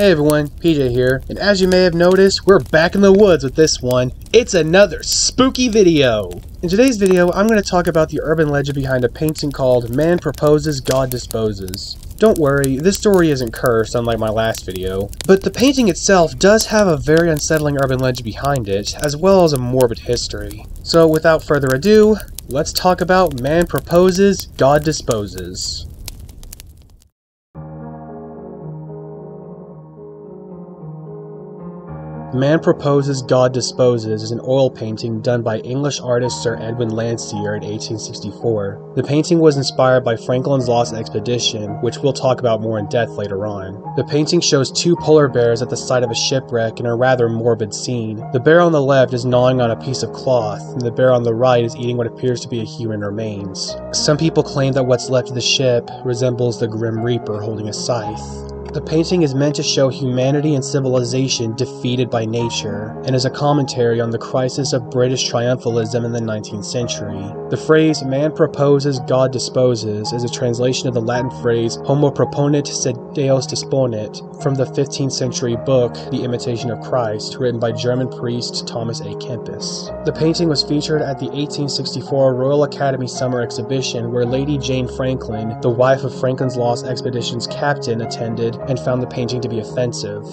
Hey everyone, PJ here, and as you may have noticed, we're back in the woods with this one. It's another spooky video! In today's video, I'm going to talk about the urban legend behind a painting called Man Proposes, God Disposes. Don't worry, this story isn't cursed, unlike my last video, but the painting itself does have a very unsettling urban legend behind it, as well as a morbid history. So without further ado, let's talk about Man Proposes, God Disposes. Man Proposes, God Disposes is an oil painting done by English artist Sir Edwin Landseer in 1864. The painting was inspired by Franklin's Lost Expedition, which we'll talk about more in depth later on. The painting shows two polar bears at the site of a shipwreck in a rather morbid scene. The bear on the left is gnawing on a piece of cloth, and the bear on the right is eating what appears to be a human remains. Some people claim that what's left of the ship resembles the Grim Reaper holding a scythe. The painting is meant to show humanity and civilization defeated by nature, and is a commentary on the crisis of British triumphalism in the 19th century. The phrase, man proposes, God disposes, is a translation of the Latin phrase, homo proponit sed Deus disponit, from the 15th century book, The Imitation of Christ, written by German priest Thomas à Kempis. The painting was featured at the 1864 Royal Academy Summer Exhibition, where Lady Jane Franklin, the wife of Franklin's Lost Expedition's captain, attended and found the painting to be offensive.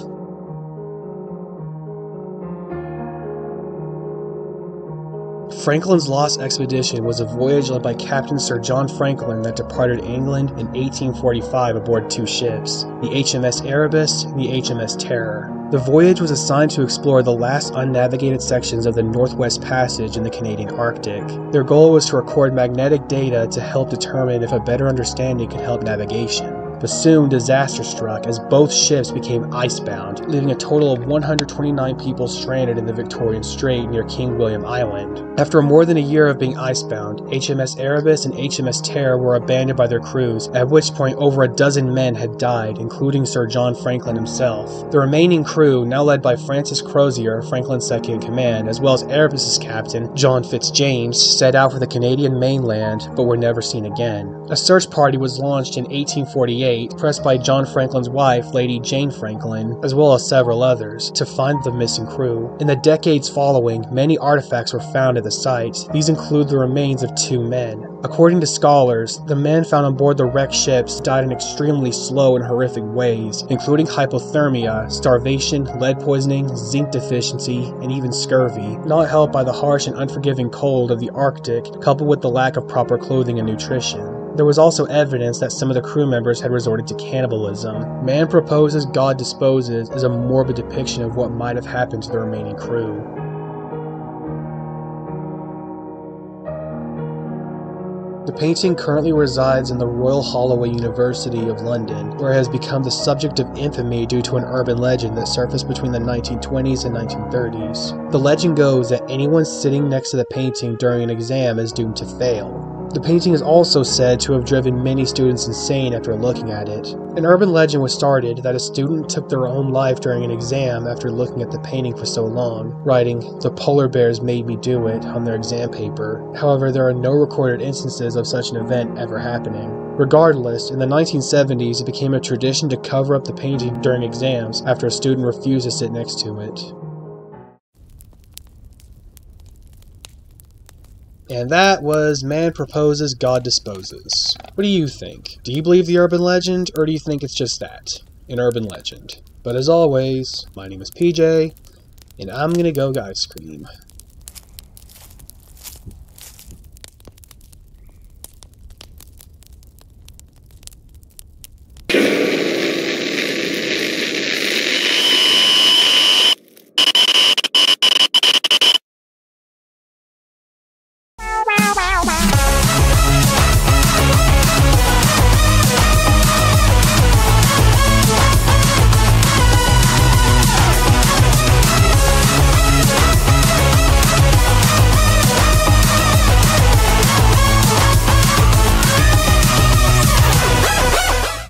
Franklin's Lost Expedition was a voyage led by Captain Sir John Franklin that departed England in 1845 aboard two ships, the HMS Erebus and the HMS Terror. The voyage was assigned to explore the last unnavigated sections of the Northwest Passage in the Canadian Arctic. Their goal was to record magnetic data to help determine if a better understanding could help navigation. But soon disaster struck as both ships became icebound, leaving a total of 129 people stranded in the Victorian Strait near King William Island. After more than a year of being icebound, HMS Erebus and HMS Terror were abandoned by their crews, at which point over a dozen men had died, including Sir John Franklin himself. The remaining crew, now led by Francis Crozier, Franklin's second in command, as well as Erebus's captain, John Fitzjames, set out for the Canadian mainland but were never seen again. A search party was launched in 1848 pressed by John Franklin's wife, Lady Jane Franklin, as well as several others, to find the missing crew. In the decades following, many artifacts were found at the site. These include the remains of two men. According to scholars, the men found on board the wrecked ships died in extremely slow and horrific ways, including hypothermia, starvation, lead poisoning, zinc deficiency, and even scurvy, not helped by the harsh and unforgiving cold of the Arctic, coupled with the lack of proper clothing and nutrition. There was also evidence that some of the crew members had resorted to cannibalism. Man proposes, God disposes is a morbid depiction of what might have happened to the remaining crew. The painting currently resides in the Royal Holloway University of London, where it has become the subject of infamy due to an urban legend that surfaced between the 1920s and 1930s. The legend goes that anyone sitting next to the painting during an exam is doomed to fail. The painting is also said to have driven many students insane after looking at it. An urban legend was started that a student took their own life during an exam after looking at the painting for so long, writing, The polar bears made me do it on their exam paper. However, there are no recorded instances of such an event ever happening. Regardless, in the 1970s it became a tradition to cover up the painting during exams after a student refused to sit next to it. And that was Man Proposes, God Disposes. What do you think? Do you believe the urban legend, or do you think it's just that? An urban legend. But as always, my name is PJ, and I'm gonna go ice cream.